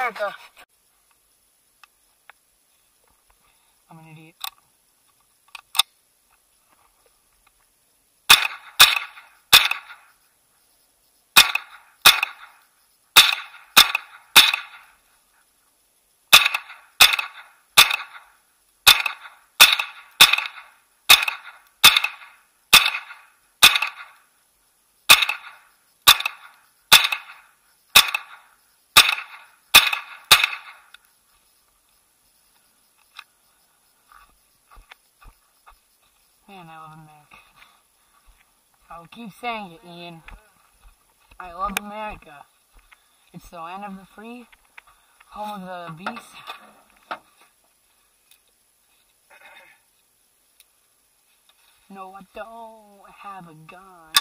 America. I'm an idiot. I love America. I'll keep saying it, Ian. I love America. It's the land of the free, home of the beast. No, I don't have a gun.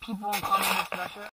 People in communist Russia